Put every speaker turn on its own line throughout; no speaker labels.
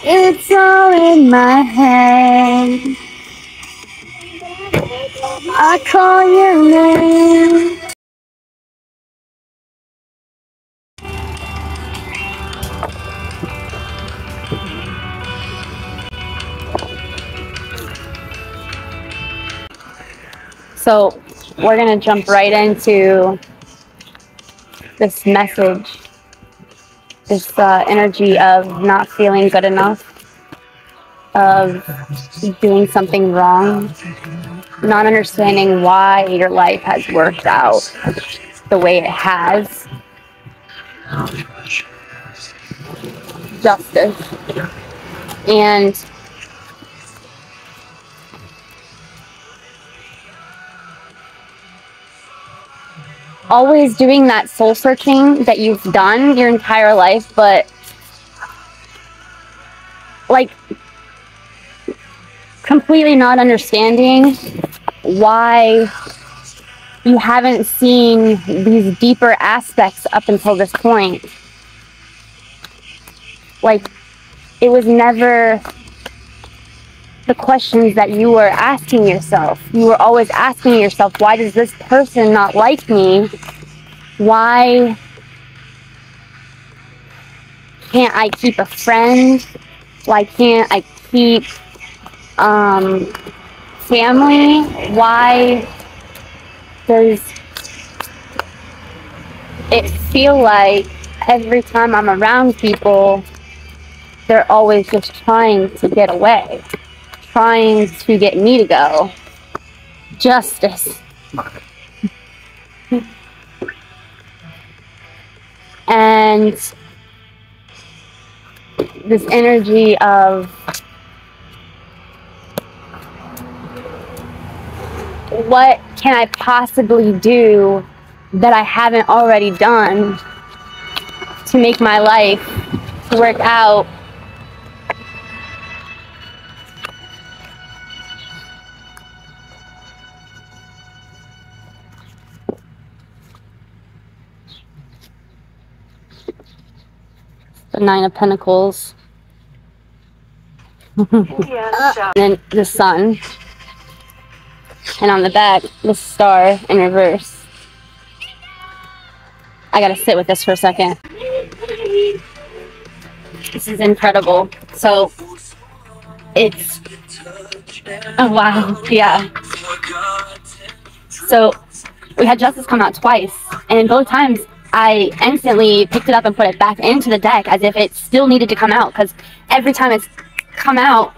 It's all in my head. I call your name. So we're going to jump right into this message, this energy of not feeling good enough, of doing something wrong, not understanding why your life has worked out the way it has. Justice. And always doing that soul searching that you've done your entire life, but like completely not understanding why you haven't seen these deeper aspects up until this point. Like, it was never the questions that you were asking yourself. You were always asking yourself, why does this person not like me? Why can't I keep a friend? Why can't I keep um, family? Why does it feel like every time I'm around people, they're always just trying to get away? Trying to get me to go. Justice. and this energy of what can I possibly do that I haven't already done to make my life work out Nine of Pentacles. and then the Sun. And on the back, the Star in reverse. I gotta sit with this for a second. This is incredible. So, it's. Oh, wow. Yeah. So, we had Justice come out twice, and both times I instantly picked it up and put it back into the deck as if it still needed to come out because every time it's come out,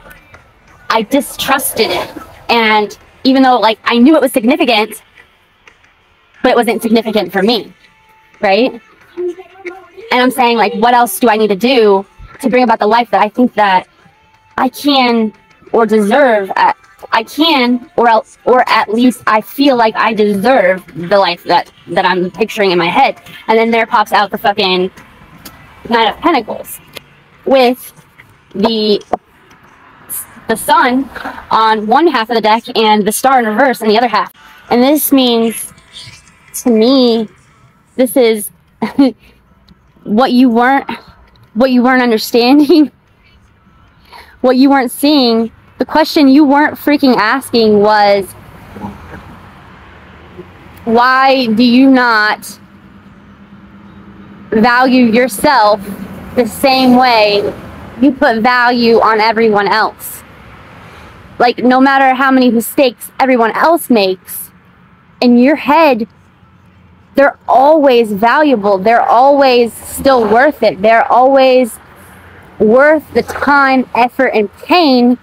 I distrusted it. And even though like I knew it was significant, but it wasn't significant for me, right? And I'm saying like, what else do I need to do to bring about the life that I think that I can or deserve at I can, or else, or at least I feel like I deserve the life that that I'm picturing in my head. And then there pops out the fucking Nine of Pentacles with the the sun on one half of the deck and the star in reverse on the other half. And this means to me, this is what you weren't what you weren't understanding, what you weren't seeing the question you weren't freaking asking was, why do you not value yourself the same way you put value on everyone else? Like, no matter how many mistakes everyone else makes, in your head, they're always valuable. They're always still worth it. They're always worth the time, effort, and pain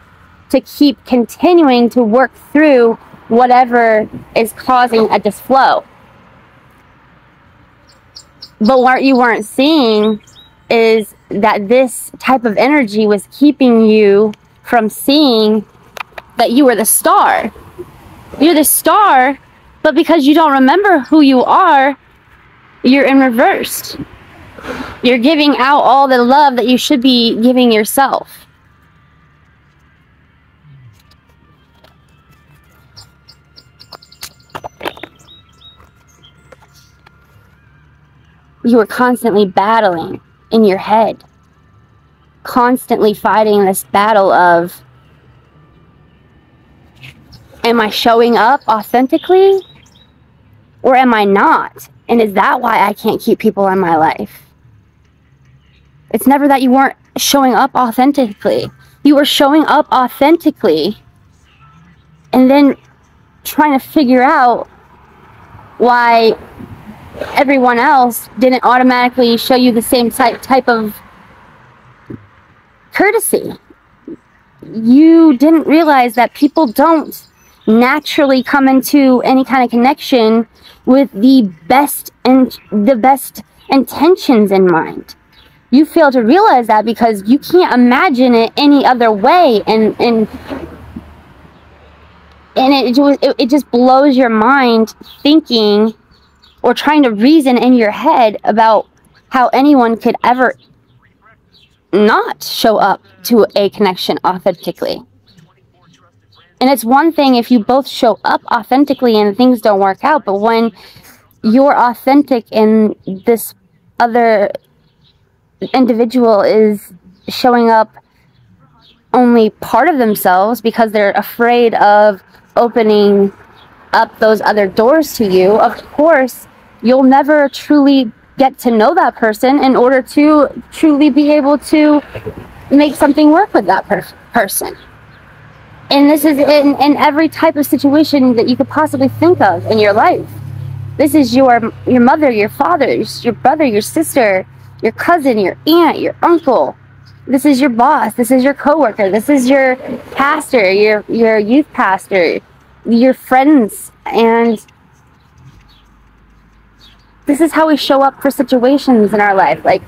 to keep continuing to work through whatever is causing a disflow. But what you weren't seeing is that this type of energy was keeping you from seeing that you were the star. You're the star, but because you don't remember who you are, you're in reverse. You're giving out all the love that you should be giving yourself. You were constantly battling in your head, constantly fighting this battle of am I showing up authentically or am I not? And is that why I can't keep people in my life? It's never that you weren't showing up authentically. You were showing up authentically and then trying to figure out why everyone else didn't automatically show you the same type type of courtesy. You didn't realize that people don't naturally come into any kind of connection with the best and the best intentions in mind. You fail to realize that because you can't imagine it any other way and and and it it, it just blows your mind thinking or trying to reason in your head about how anyone could ever not show up to a connection authentically. And it's one thing if you both show up authentically and things don't work out, but when you're authentic and this other individual is showing up only part of themselves because they're afraid of opening up those other doors to you, of course, you'll never truly get to know that person in order to truly be able to make something work with that per- person. And this is in, in every type of situation that you could possibly think of in your life. This is your your mother, your father, your brother, your sister, your cousin, your aunt, your uncle. This is your boss. This is your coworker. This is your pastor, your your youth pastor, your friends, and this is how we show up for situations in our life. Like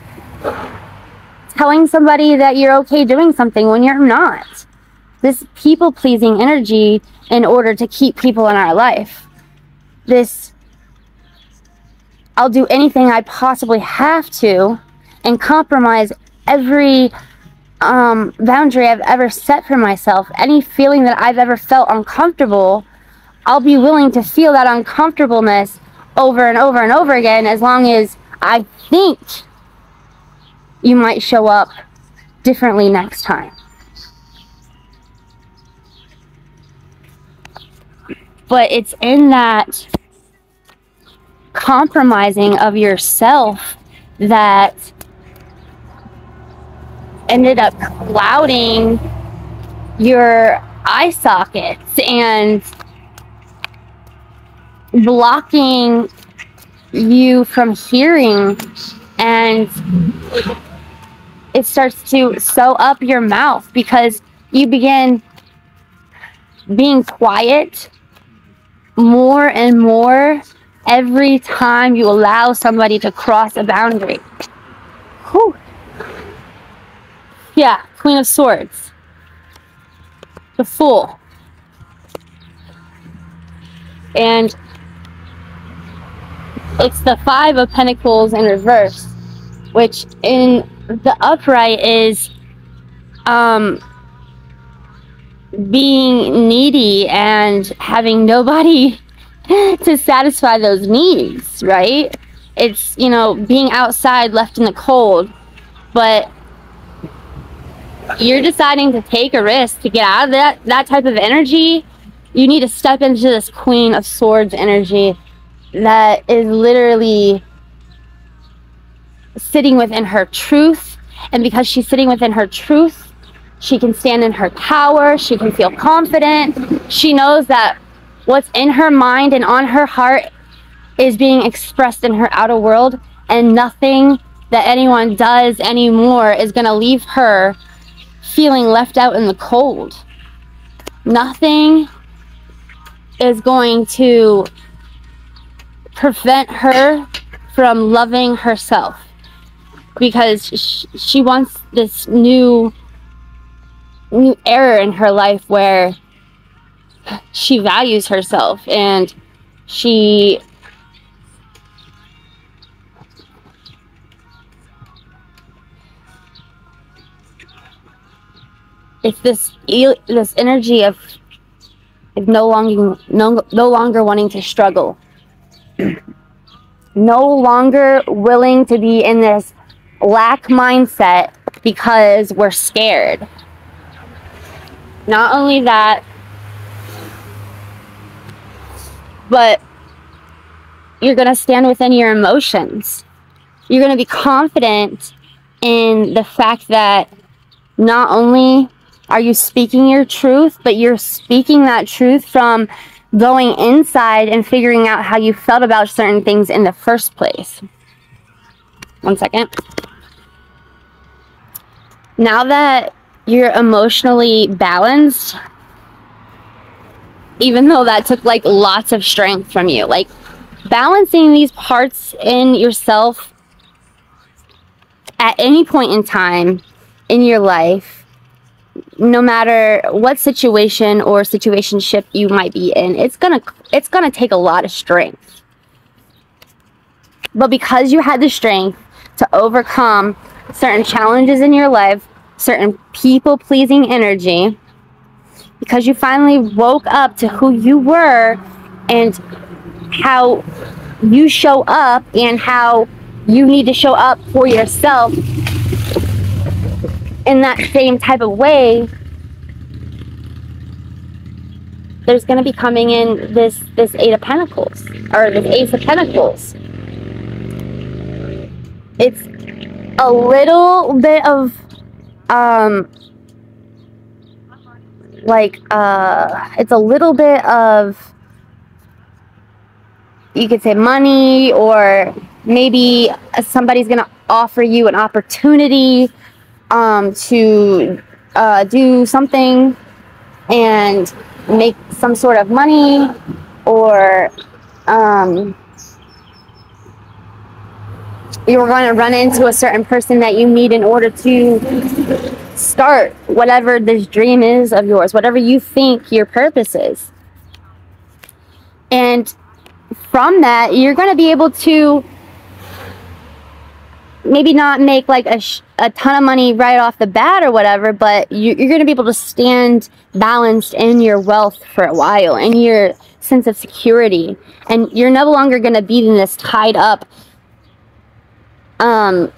telling somebody that you're okay doing something when you're not this people pleasing energy in order to keep people in our life. This, I'll do anything I possibly have to and compromise every um, boundary I've ever set for myself. Any feeling that I've ever felt uncomfortable, I'll be willing to feel that uncomfortableness over and over and over again as long as I think you might show up differently next time. but it's in that compromising of yourself that ended up clouding your eye sockets and blocking you from hearing and it starts to sew up your mouth because you begin being quiet more and more every time you allow somebody to cross a boundary. Whew. Yeah, Queen of Swords. The Fool. And it's the Five of Pentacles in reverse, which in the upright is um, being needy and having nobody to satisfy those needs, right? It's, you know, being outside left in the cold, but you're deciding to take a risk to get out of that that type of energy. You need to step into this Queen of Swords energy that is literally sitting within her truth. And because she's sitting within her truth, she can stand in her power. She can feel confident. She knows that what's in her mind and on her heart is being expressed in her outer world, and nothing that anyone does anymore is going to leave her feeling left out in the cold. Nothing is going to prevent her from loving herself because she wants this new new era in her life where she values herself and she it's this this energy of, of no longer no, no longer wanting to struggle no longer willing to be in this lack mindset because we're scared. Not only that, but you're going to stand within your emotions. You're going to be confident in the fact that not only are you speaking your truth, but you're speaking that truth from going inside and figuring out how you felt about certain things in the first place. One second. Now that you're emotionally balanced, even though that took like lots of strength from you, like balancing these parts in yourself at any point in time in your life, no matter what situation or situationship you might be in, it's gonna it's gonna take a lot of strength. But because you had the strength to overcome certain challenges in your life, certain people pleasing energy, because you finally woke up to who you were and how you show up and how you need to show up for yourself in that same type of way there's going to be coming in this this eight of pentacles or this ace of pentacles. It's a little bit of um like uh it's a little bit of you could say money or maybe somebody's going to offer you an opportunity um, to uh, do something and make some sort of money or um, you're going to run into a certain person that you need in order to start whatever this dream is of yours, whatever you think your purpose is. And from that, you're going to be able to maybe not make like a, a ton of money right off the bat or whatever, but you, you're going to be able to stand balanced in your wealth for a while and your sense of security. And you're no longer going to be in this tied up, um,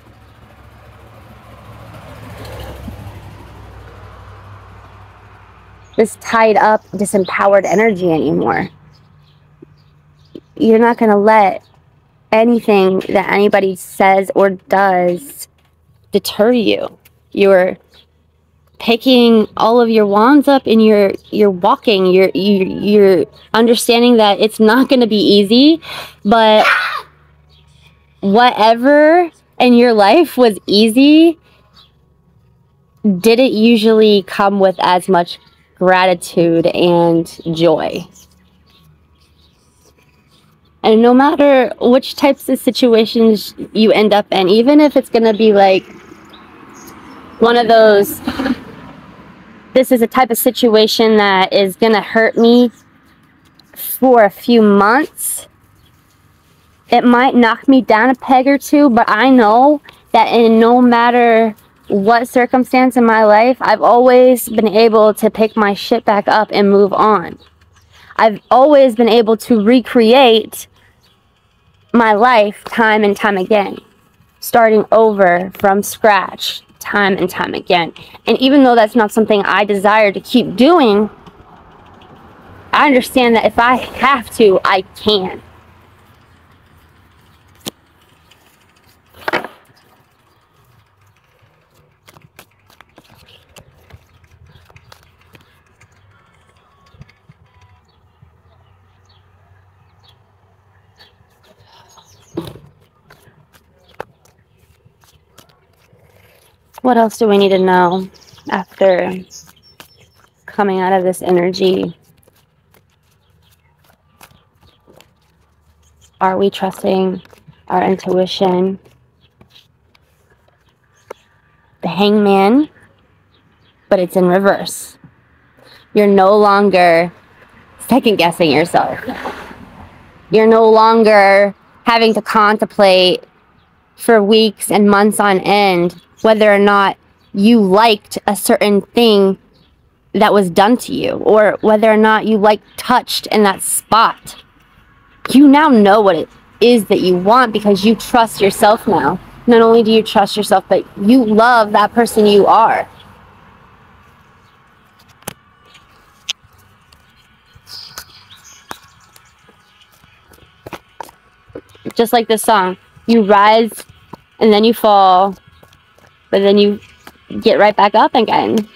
this tied up, disempowered energy anymore you're not going to let anything that anybody says or does deter you. You're picking all of your wands up and you're you're walking you're you, you're understanding that it's not going to be easy but whatever in your life was easy didn't usually come with as much gratitude and joy and no matter which types of situations you end up in, even if it's going to be like one of those, this is a type of situation that is going to hurt me for a few months. It might knock me down a peg or two, but I know that in no matter what circumstance in my life, I've always been able to pick my shit back up and move on. I've always been able to recreate my life time and time again, starting over from scratch time and time again. And even though that's not something I desire to keep doing, I understand that if I have to, I can. What else do we need to know after coming out of this energy? Are we trusting our intuition? The hangman, but it's in reverse. You're no longer second guessing yourself. You're no longer having to contemplate for weeks and months on end whether or not you liked a certain thing that was done to you or whether or not you like touched in that spot. You now know what it is that you want because you trust yourself now. not only do you trust yourself, but you love that person you are. Just like this song, you rise and then you fall, but then you get right back up again.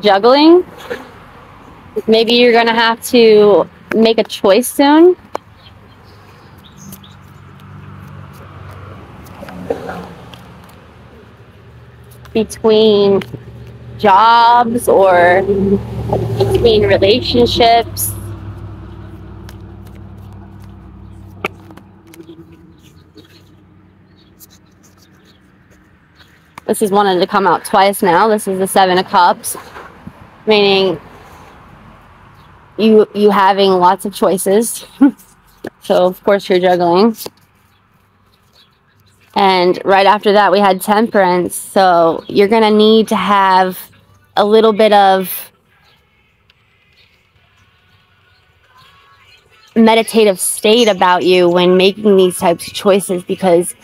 Juggling. Maybe you're to have to make a choice soon. Between jobs or between relationships This is wanted to come out twice now. This is the Seven of Cups, meaning you you having lots of choices. so of course you're juggling. And right after that we had Temperance. So you're going to need to have a little bit of meditative state about you when making these types of choices because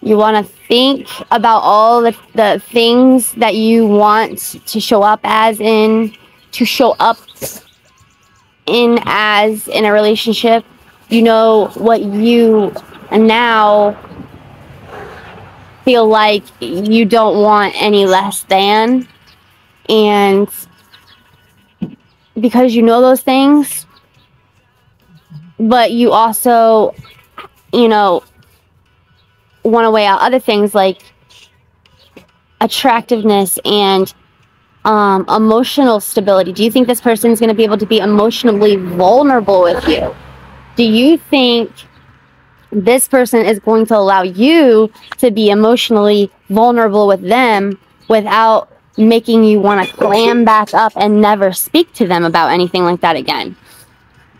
you want to think about all the, the things that you want to show up as in, to show up in as in a relationship. You know what you now feel like you don't want any less than. And because you know those things, but you also, you know, want to weigh out other things like attractiveness and um, emotional stability. Do you think this person is going to be able to be emotionally vulnerable with you? Do you think this person is going to allow you to be emotionally vulnerable with them without making you want to clam back up and never speak to them about anything like that again?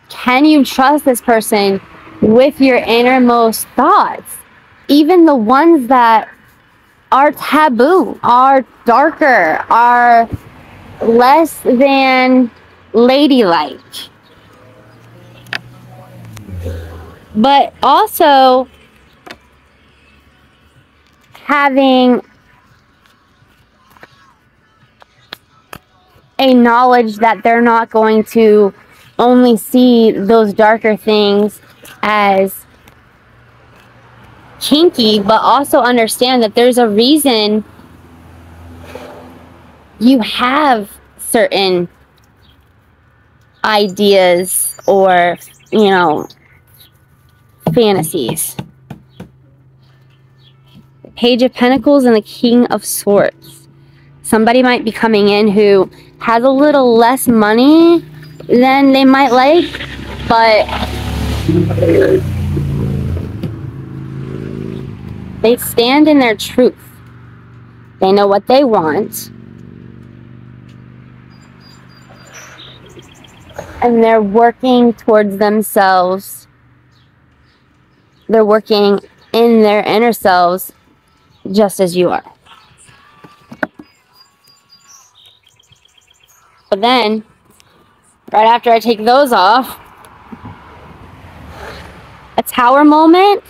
Can you trust this person with your innermost thoughts? even the ones that are taboo, are darker, are less than ladylike. But also having a knowledge that they're not going to only see those darker things as kinky, but also understand that there's a reason you have certain ideas or, you know, fantasies. Page of Pentacles and the King of Swords. Somebody might be coming in who has a little less money than they might like, but they stand in their truth. They know what they want. And they're working towards themselves. They're working in their inner selves just as you are. But then, right after I take those off, a tower moment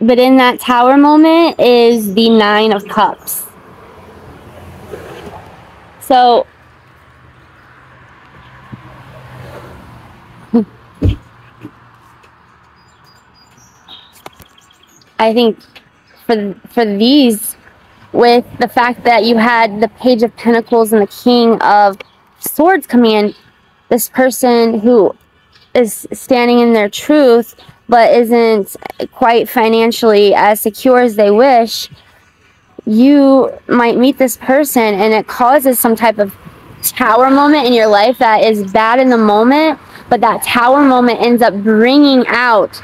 but in that tower moment is the Nine of Cups. So, I think for for these, with the fact that you had the Page of Pentacles and the King of Swords coming in, this person who is standing in their truth but isn't quite financially as secure as they wish, you might meet this person and it causes some type of tower moment in your life that is bad in the moment, but that tower moment ends up bringing out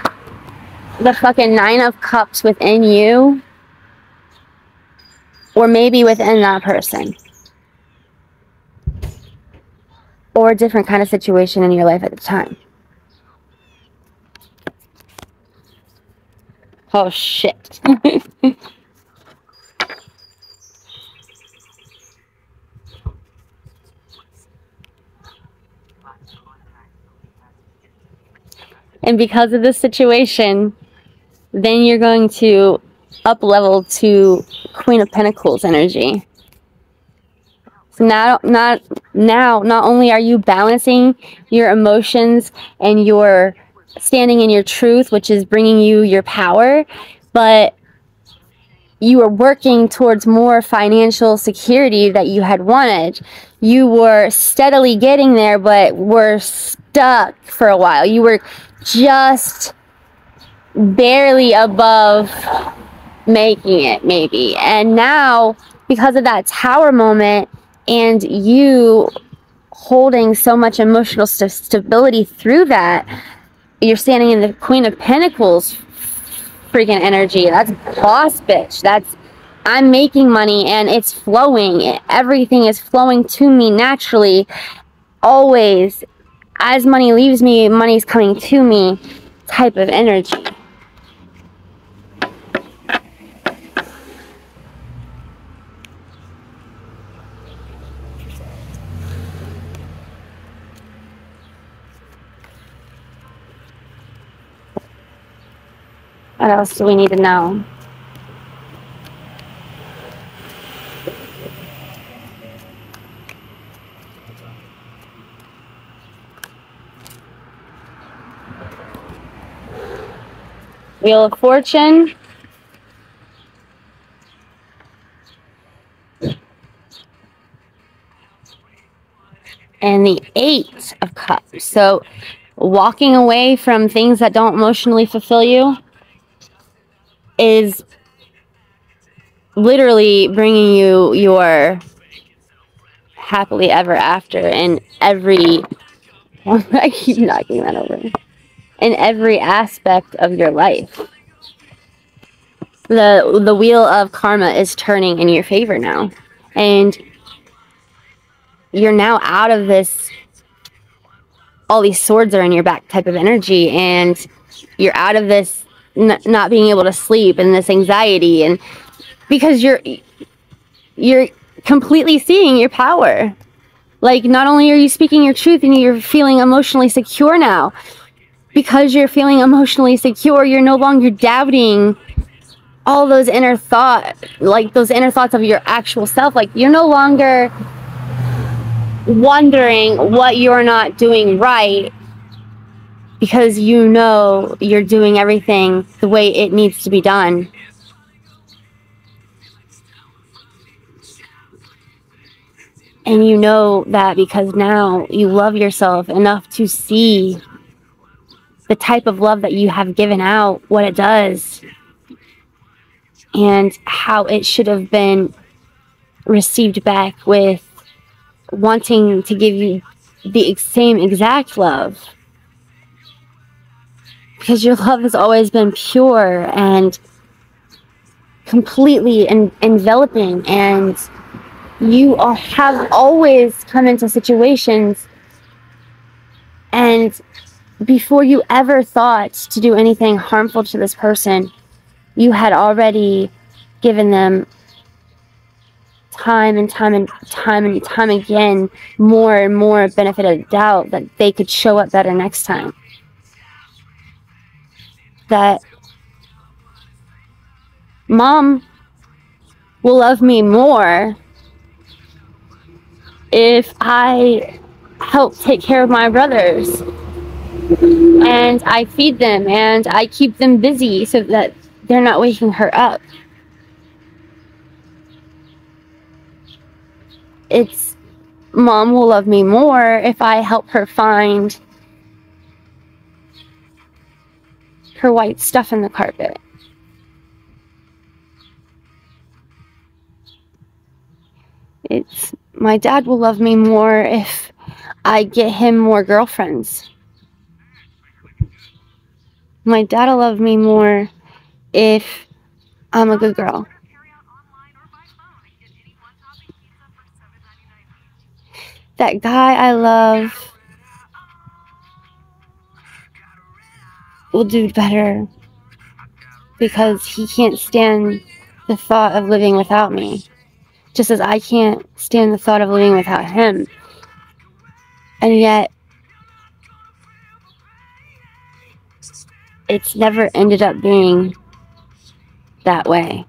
the fucking nine of cups within you or maybe within that person or a different kind of situation in your life at the time. Oh shit. and because of this situation, then you're going to up level to Queen of Pentacles energy. So now, not now, not only are you balancing your emotions and your standing in your truth, which is bringing you your power, but you were working towards more financial security that you had wanted. You were steadily getting there, but were stuck for a while. You were just barely above making it, maybe. And now, because of that tower moment and you holding so much emotional st stability through that, you're standing in the Queen of Pentacles freaking energy. That's boss bitch. That's I'm making money and it's flowing. Everything is flowing to me naturally. Always. As money leaves me, money's coming to me type of energy. What else do we need to know? Wheel of Fortune. And the Eight of Cups. So walking away from things that don't emotionally fulfill you is literally bringing you your happily ever after in every I keep knocking that over in every aspect of your life. The the wheel of karma is turning in your favor now. And you're now out of this all these swords are in your back type of energy and you're out of this not being able to sleep and this anxiety and because you're you're completely seeing your power. Like not only are you speaking your truth and you're feeling emotionally secure now because you're feeling emotionally secure you're no longer doubting all those inner thought like those inner thoughts of your actual self. Like you're no longer wondering what you're not doing right because you know you're doing everything the way it needs to be done. And you know that because now you love yourself enough to see the type of love that you have given out, what it does, and how it should have been received back with wanting to give you the same exact love because your love has always been pure and completely en- enveloping and you are, have always come into situations and before you ever thought to do anything harmful to this person you had already given them time and time and time and time again more and more benefit of doubt that they could show up better next time that mom will love me more if I help take care of my brothers and I feed them and I keep them busy so that they're not waking her up. It's mom will love me more if I help her find her white stuff in the carpet. It's my dad will love me more if I get him more girlfriends. My dad will love me more if I'm a good girl. That guy I love will do better because he can't stand the thought of living without me. Just as I can't stand the thought of living without him. And yet, it's never ended up being that way.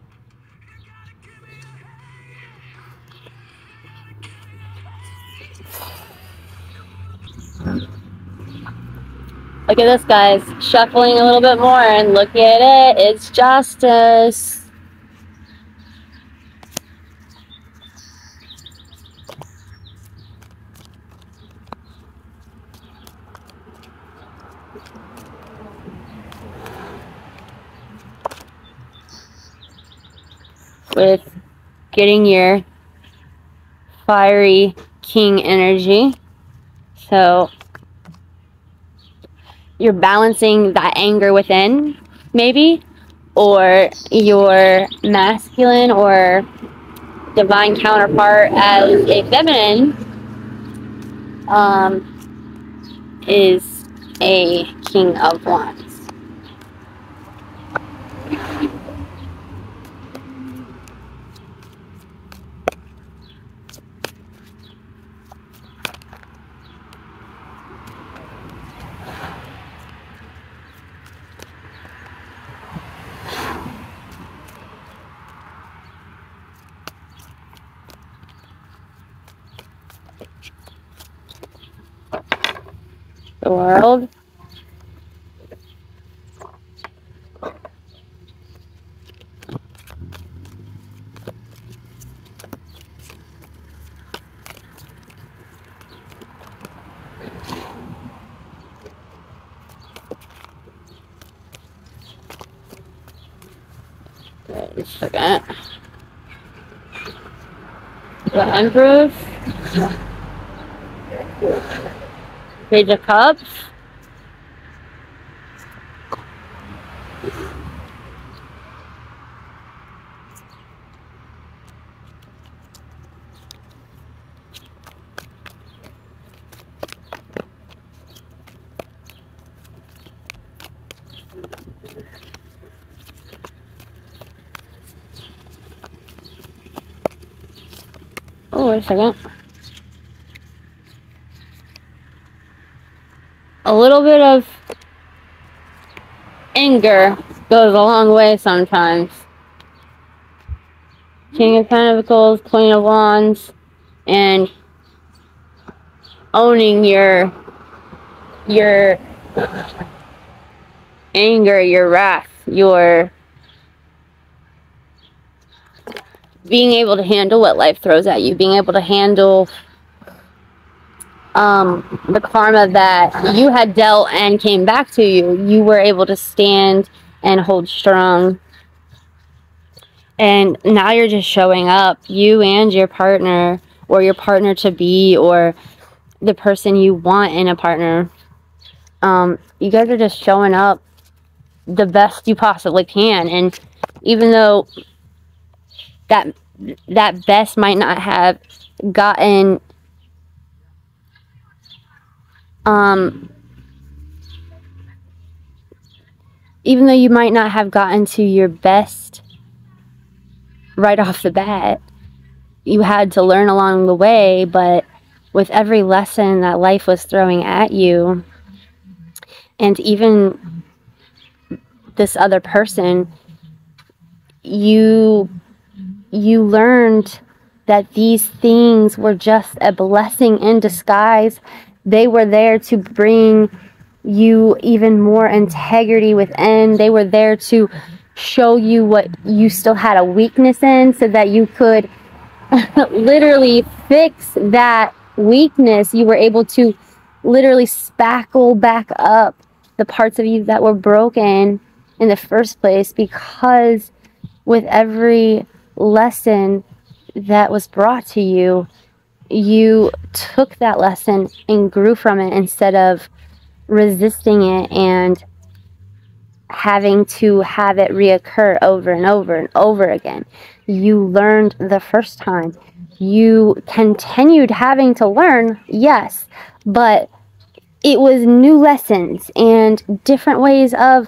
Look at this, guys. Shuffling a little bit more and look at it. It's justice. With getting your fiery king energy. So you're balancing that anger within, maybe, or your masculine or divine counterpart as a feminine um, is a king of wands. The world. Wait a second. The Empress. Page of Cups. Oh, wait a second. a little bit of anger goes a long way sometimes. King of Pentacles, Queen of Wands, and owning your your anger, your wrath, your being able to handle what life throws at you, being able to handle um, the karma that you had dealt and came back to you, you were able to stand and hold strong. And now you're just showing up, you and your partner, or your partner to be, or the person you want in a partner. Um, you guys are just showing up the best you possibly can. And even though that that best might not have gotten um, even though you might not have gotten to your best right off the bat, you had to learn along the way, but with every lesson that life was throwing at you, and even this other person, you you learned that these things were just a blessing in disguise they were there to bring you even more integrity within. They were there to show you what you still had a weakness in so that you could literally fix that weakness. You were able to literally spackle back up the parts of you that were broken in the first place because with every lesson that was brought to you, you took that lesson and grew from it instead of resisting it and having to have it reoccur over and over and over again. You learned the first time. You continued having to learn, yes, but it was new lessons and different ways of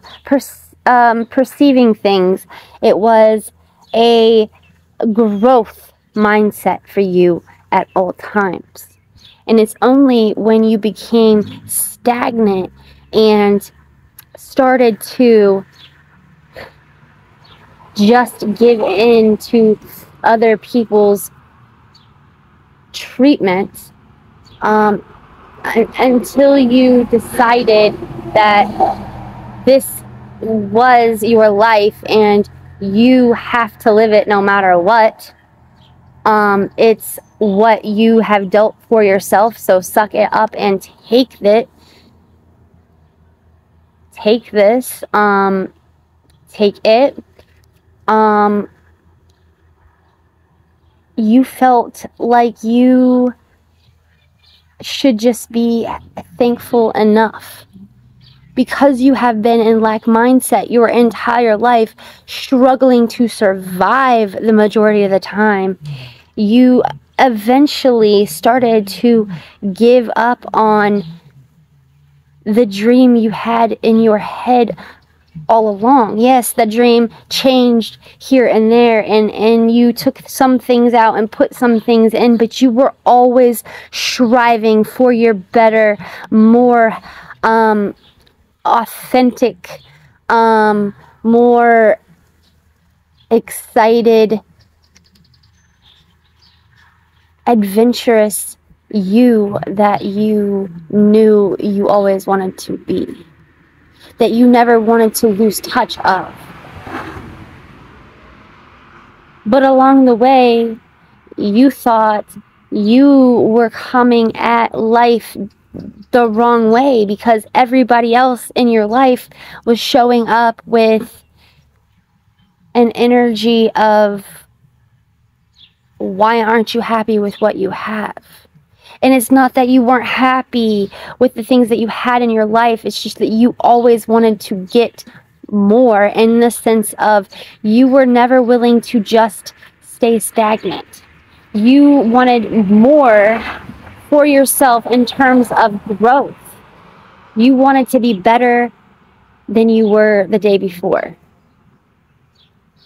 um, perceiving things. It was a growth mindset for you at all times. And it's only when you became stagnant and started to just give in to other people's treatment um, until you decided that this was your life and you have to live it no matter what. Um, it's what you have dealt for yourself, so suck it up and take it. Take this. Um, take it. Um, you felt like you should just be thankful enough because you have been in lack mindset your entire life, struggling to survive the majority of the time, you eventually started to give up on the dream you had in your head all along. Yes, the dream changed here and there and and you took some things out and put some things in, but you were always striving for your better, more um authentic um more excited adventurous you that you knew you always wanted to be that you never wanted to lose touch of. But along the way, you thought you were coming at life the wrong way because everybody else in your life was showing up with an energy of why aren't you happy with what you have? And it's not that you weren't happy with the things that you had in your life. It's just that you always wanted to get more in the sense of you were never willing to just stay stagnant. You wanted more for yourself in terms of growth. You wanted to be better than you were the day before.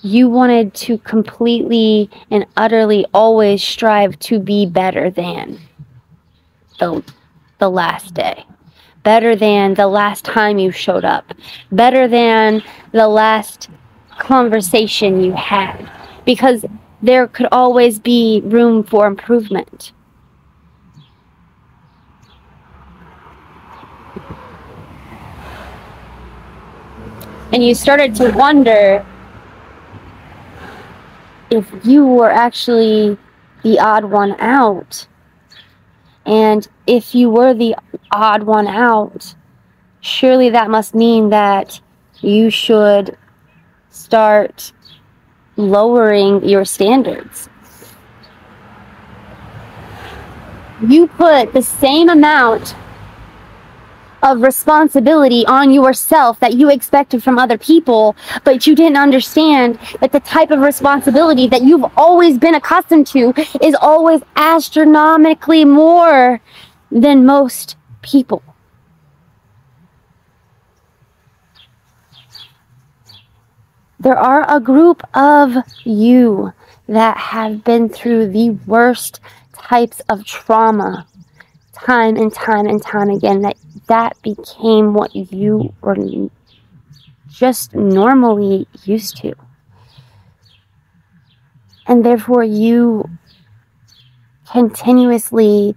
You wanted to completely and utterly always strive to be better than the, the last day. Better than the last time you showed up. Better than the last conversation you had. Because there could always be room for improvement. And you started to wonder if you were actually the odd one out and if you were the odd one out, surely that must mean that you should start lowering your standards. You put the same amount of responsibility on yourself that you expected from other people, but you didn't understand that the type of responsibility that you've always been accustomed to is always astronomically more than most people. There are a group of you that have been through the worst types of trauma time and time and time again that that became what you were just normally used to. And therefore, you continuously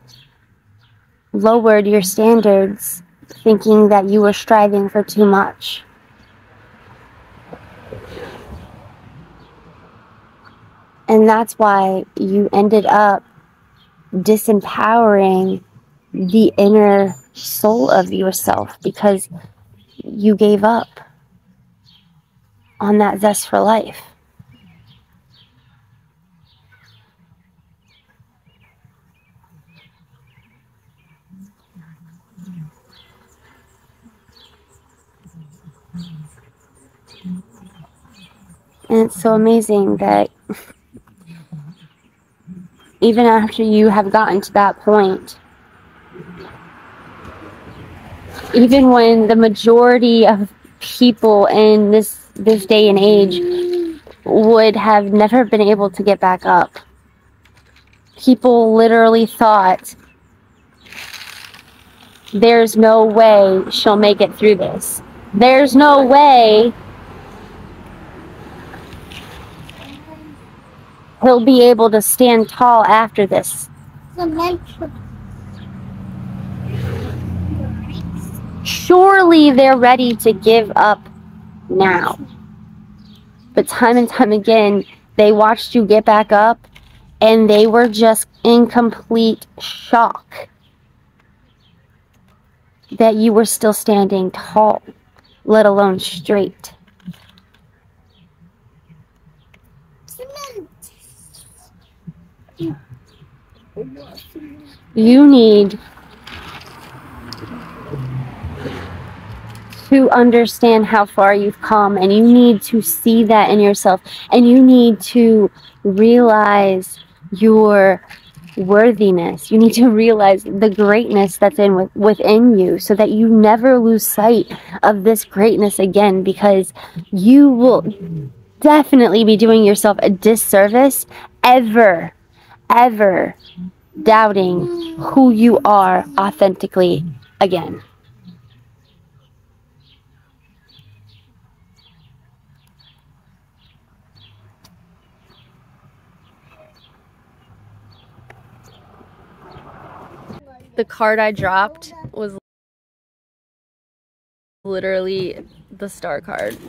lowered your standards, thinking that you were striving for too much. And that's why you ended up disempowering the inner soul of yourself because you gave up on that zest for life. And it's so amazing that even after you have gotten to that point, even when the majority of people in this this day and age would have never been able to get back up. People literally thought there's no way she'll make it through this. There's no way he'll be able to stand tall after this. Surely they're ready to give up now. But time and time again, they watched you get back up and they were just in complete shock that you were still standing tall, let alone straight. You need to understand how far you've come and you need to see that in yourself and you need to realize your worthiness. You need to realize the greatness that's in with, within you so that you never lose sight of this greatness again because you will definitely be doing yourself a disservice ever ever doubting who you are authentically again the card I dropped was literally the star card.